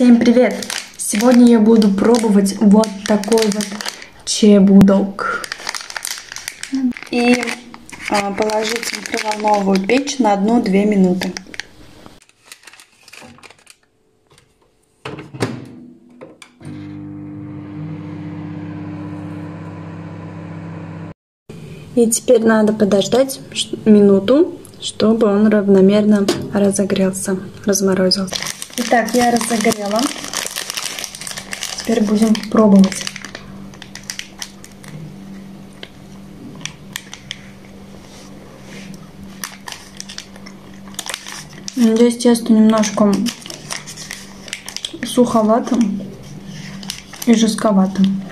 Всем привет! Сегодня я буду пробовать вот такой вот чебудок. И а, положить в микроволновую печь на 1-2 минуты. И теперь надо подождать минуту, чтобы он равномерно разогрелся, разморозился. Итак, я разогрела. Теперь будем пробовать. Здесь тесто немножко суховатым и жестковатым.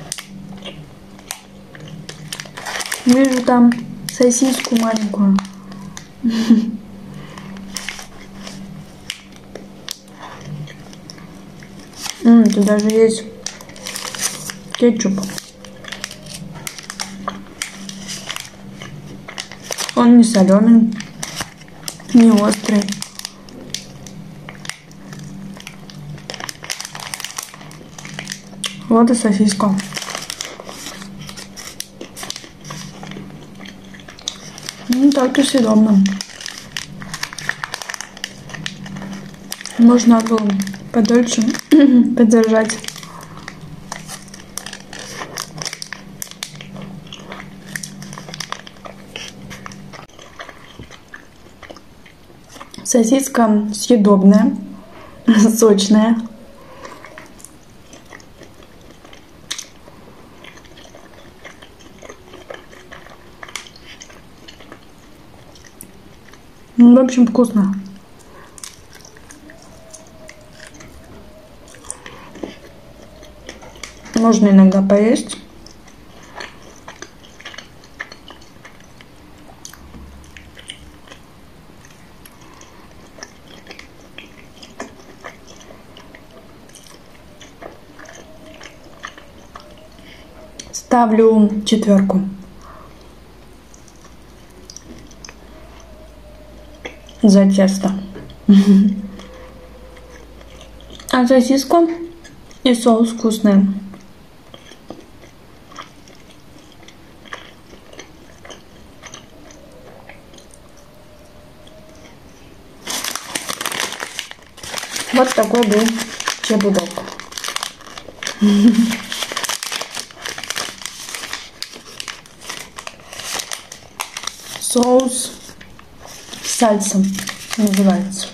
Вижу там сосиску маленькую. М, тут даже есть кетчуп. Он не соленый, не острый. Вот и сосиска. Ну, так и съедобно. Можно было подольше подержать. Сосиска съедобная, сочная. Ну, в общем, вкусно. Можно иногда поесть. Ставлю четверку. За тесто. А сосиска и соус вкусные. Вот такой был чебудок. Соус сальса называется.